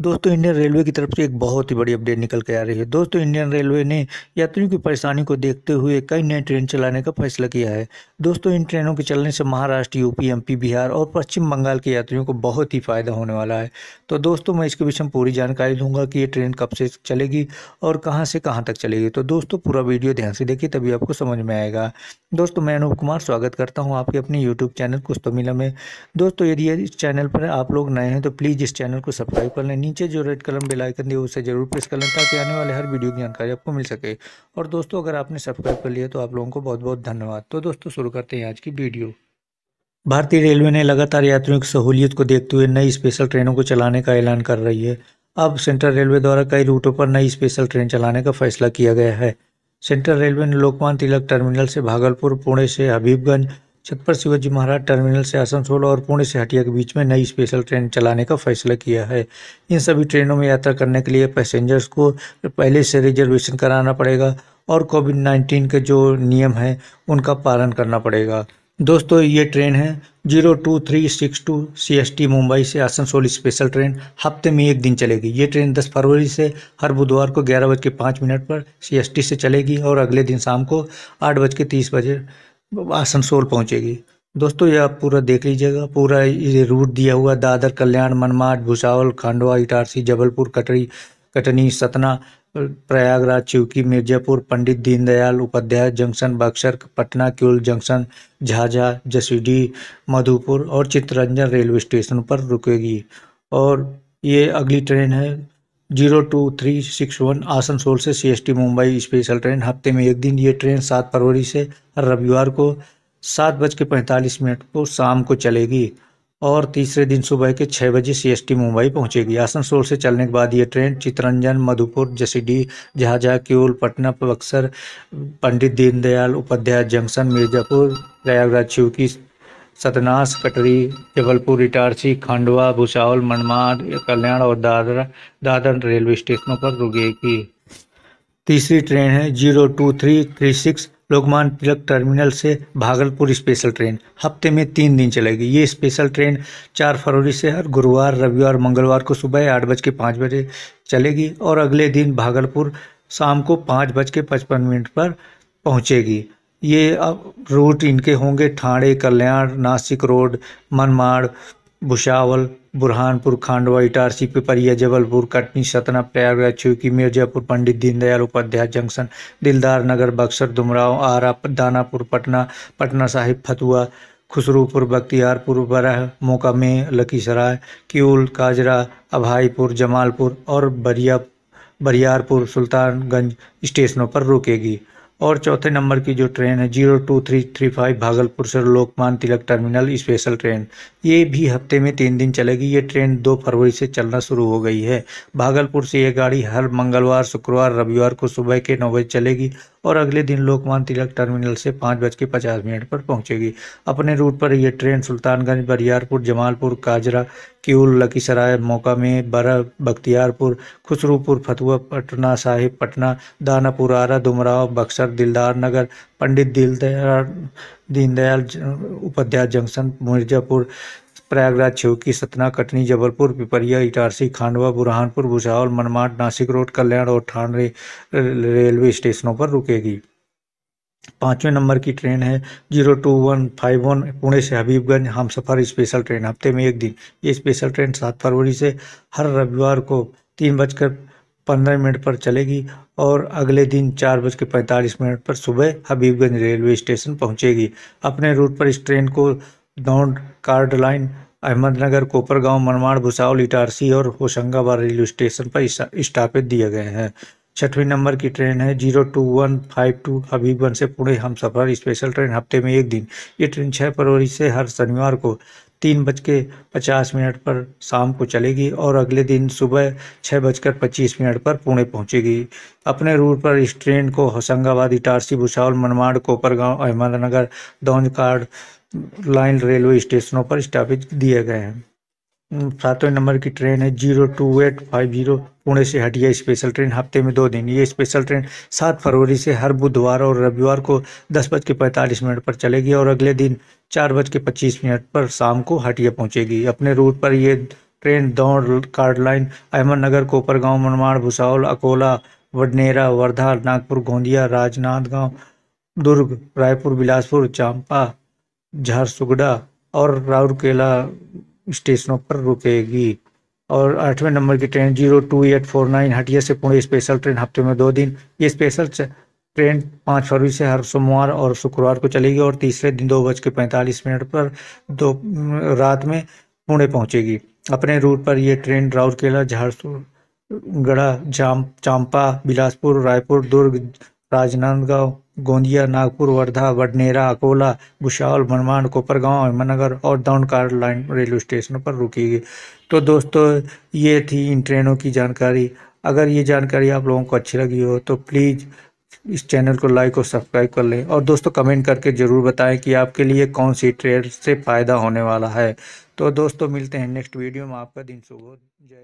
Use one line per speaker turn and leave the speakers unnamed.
दोस्तों Indian railway की तरफ़ से एक बहुत ही बड़ी अपडेट निकल के आ रही है। दोस्तों इंडियन रेलवे ने यात्रियों की परेशानी को देखते हुए कई नए ट्रेन चलाने का फैसला किया है। दोस्तों, इन ट्रेनों के चलने से महाराष्ट्र, यूपी, एमपी, बिहार और पश्चिम बंगाल के यात्रियों को बहुत ही फ़ायदा होने वाला है। तो दोस्तों, मैं इसके विषय में पूरी जानकारी दूँगा कि ये ट्रेन कब से चलेगी और कहाँ से कहाँ तक चलेगी। तो दोस्तों, पूरा वीडियो ध्यान से देखिए, तभी आपको समझ में आएगा। दोस्तों, मैं अनूप कुमार स्वागत करता हूँ आपके अपने यूट्यूब चैनल कुछ तो में। दोस्तों, यदि इस चैनल पर आप लोग नए हैं तो प्लीज़ इस चैनल को सब्सक्राइब कर लें। नीचे जो रेड कलम बेल आइकन दिए, उसे ज़रूर प्रेस कर लें ताकि आने वाले हर वीडियो की जानकारी आपको मिल सके। और दोस्तों, अगर आपने सब्सक्राइब कर लिया तो आप लोगों को बहुत बहुत धन्यवाद। तो दोस्तों, शुरू करते हैं आज की वीडियो। भारतीय रेलवे ने लगातार यात्रियों की सहूलियत को देखते हुए नई स्पेशल ट्रेनों को चलाने का ऐलान कर रही है। अब सेंट्रल रेलवे द्वारा कई रूटों पर नई स्पेशल ट्रेन चलाने का फैसला किया गया है। सेंट्रल रेलवे ने लोकमान तिलक टर्मिनल से भागलपुर, पुणे से हबीबगंज छत्रपति शिवाजी महाराज टर्मिनल से आसनसोल और पुणे से हटिया के बीच में नई स्पेशल ट्रेन चलाने का फैसला किया है। इन सभी ट्रेनों में यात्रा करने के लिए पैसेंजर्स को पहले से रिजर्वेशन कराना पड़ेगा और कोविड नाइन्टीन के जो नियम हैं, उनका पालन करना पड़ेगा। दोस्तों, ये ट्रेन है zero two three six two C S T Mumbai से आसनसोल स्पेशल ट्रेन। हफ़्ते में एक दिन चलेगी। ये ट्रेन 10 फरवरी से हर बुधवार को ग्यारह बज के पाँच मिनट पर सी एस टी से चलेगी और अगले दिन शाम को आठ बज के तीस बजे आसनसोल पहुंचेगी। दोस्तों, ये आप पूरा देख लीजिएगा, पूरा ये रूट दिया हुआ, दादर, कल्याण, मनमाड, भुसावल, खांडवा, इटारसी, जबलपुर, कटरी, कटनी, सतना, प्रयागराज, चिवकी, मिर्जापुर, पंडित दीनदयाल उपाध्याय जंक्शन, बक्सर, पटना, क्यूल जंक्शन, झाझा, जसीडी, मधुपुर और चित्तरंजन रेलवे स्टेशन पर रुकेगी। और ये अगली ट्रेन है zero two three six one Asansol से सीएसटी मुंबई स्पेशल ट्रेन। हफ़्ते में एक दिन ये ट्रेन सात फरवरी से रविवार को सात बज के पैंतालीस मिनट को शाम को चलेगी और तीसरे दिन सुबह के छः बजे सीएसटी मुंबई पहुंचेगी। आसनसोल से चलने के बाद ये ट्रेन चितरंजन, मधुपुर जसीडी जहाजा क्यूल पटना, बक्सर, पंडित दीनदयाल उपाध्याय जंक्शन, मिर्जापुर, प्रयागराज, शिवकी सतनास कटरी, जबलपुर इटारसी खंडवा, भुसावल, मनमाड, कल्याण और दादर दादर रेलवे स्टेशनों पर रुकेगी तीसरी ट्रेन है zero two three three six, Lokmanya Tilak terminal से भागलपुर स्पेशल ट्रेन। हफ़्ते में तीन दिन चलेगी। ये स्पेशल ट्रेन चार फरवरी से हर गुरुवार, रविवार, मंगलवार को सुबह आठ बज के पाँच बजे चलेगी और अगले दिन भागलपुर शाम को पाँच बज के पचपन मिनट पर पहुँचेगी। ये अब रूट इनके होंगे ठाणे, कल्याण, नासिक रोड, मनमाड़, भुसावल, बुरहानपुर, खांडवा, इटारसी, पिपरिया, जबलपुर, कटनी, सतना, प्रयागराज, चौकी, मिर्जापुर, पंडित दीनदयाल उपाध्याय जंक्शन, दिलदार नगर, बक्सर, दुमराव, आरा, दानापुर, पटना पटना साहिब फतुआ खुसरूपुर बख्तियारपुर बरह मोकामे लखीसराय क्यूल काजरा, अभाईपुर, जमालपुर और बरिया, बरियारपुर, सुल्तानगंज स्टेशनों पर रुकेगी। और चौथे नंबर की जो ट्रेन है zero two three three five Bhagalpur से Lokmanya Tilak terminal special train ये भी हफ़्ते में तीन दिन चलेगी। ये ट्रेन दो फरवरी से चलना शुरू हो गई है। भागलपुर से ये गाड़ी हर मंगलवार, शुक्रवार, रविवार को सुबह के नौ बजे चलेगी और अगले दिन लोकमान तिलक टर्मिनल से पाँच बज के पचास मिनट पर पहुंचेगी। अपने रूट पर यह ट्रेन सुल्तानगंज, बरियारपुर, जमालपुर, काजरा क्यूल लखीसराय, मौका में बरह, बख्तियारपुर, खुसरूपुर फतुआ पटना साहिब, पटना, दानापुर, आरा, दुमराव, बक्सर दिलदार नगर, पंडित दीनदयाल दीनदयाल उपाध्याय जंक्शन, मिर्जापुर, प्रयागराज छिवकी सतना, कटनी, जबलपुर, पिपरिया, इटारसी, खांडवा, बुरहानपुर, भुसावल, मनमाड, नासिक रोड, कल्याण और ठाणे रेलवे स्टेशनों पर रुकेगी। पाँचवें नंबर की ट्रेन है zero two one five one, Pune से हबीबगंज हम सफ़र स्पेशल ट्रेन, हफ़्ते में एक दिन। ये स्पेशल ट्रेन सात फरवरी से हर रविवार को तीन बजकर पंद्रह मिनट पर चलेगी और अगले दिन चार बज के पैंतालीस मिनट पर सुबह हबीबगंज रेलवे स्टेशन पहुंचेगी। अपने रूट पर इस ट्रेन को दौड़ कार्ड लाइन अहमदनगर, कोपरगांव, मनमाड़, भुसावल, इटारसी और होशंगाबाद रेलवे स्टेशन पर स्थापित दिए गए हैं। छठवीं नंबर की ट्रेन है zero two one five two Habibganj से पुणे हम सफ़र स्पेशल ट्रेन हफ़्ते में एक दिन। ये ट्रेन छः फरवरी से हर शनिवार को तीन बज के पचास मिनट पर शाम को चलेगी और अगले दिन सुबह छः बजकर पच्चीस मिनट पर पुणे पहुंचेगी। अपने रूट पर इस ट्रेन को होशंगाबाद, इटारसी, भुसावल, मनमाड़, कोपरगांव, अहमदनगर दौनकाड़ लाइन रेलवे स्टेशनों पर स्थापित दिए गए हैं। सातवें नंबर की ट्रेन है, zero two eight five zero, Pune से हटिया स्पेशल ट्रेन, हफ़्ते में दो दिन। ये स्पेशल ट्रेन सात फरवरी से हर बुधवार और रविवार को दस बज के पैंतालीस मिनट पर चलेगी और अगले दिन चार बज के पच्चीस मिनट पर शाम को हटिया पहुंचेगी। अपने रूट पर ये ट्रेन दौड़, कार्ड लाइन, अहमदनगर, कोपरगांव, मनमाड़, भुसावल, अकोला, वडनेरा, वर्धा, नागपुर, गोंदिया, राजनांदगांव, दुर्ग, रायपुर, बिलासपुर, चांपा, झारसुगुड़ा और राउरकेला स्टेशनों पर रुकेगी। और आठवें नंबर की train zero two eight four nine Hatia से पुणे स्पेशल ट्रेन हफ़्ते में दो दिन। ये स्पेशल ट्रेन पाँच फरवरी से हर सोमवार और शुक्रवार को चलेगी और तीसरे दिन दो बज के पैंतालीस मिनट पर दो रात में पुणे पहुंचेगी। अपने रूट पर यह ट्रेन राउरकेला झारसुगड़ा जाम चांपा, बिलासपुर, रायपुर, दुर्ग, राजनांदगांव गोंदिया, नागपुर, वर्धा, वडनेरा, अकोला, भुसावल मनमाड़ कोपरगांव अहमदनगर और दौनकार लाइन रेलवे स्टेशन पर रुकेगी तो दोस्तों, ये थी इन ट्रेनों की जानकारी। अगर ये जानकारी आप लोगों को अच्छी लगी हो तो प्लीज़ इस चैनल को लाइक और सब्सक्राइब कर लें और दोस्तों कमेंट करके ज़रूर बताएँ कि आपके लिए कौन सी ट्रेड से फ़ायदा होने वाला है। तो दोस्तों, मिलते हैं नेक्स्ट वीडियो में। आपका दिन शुभ हो। जय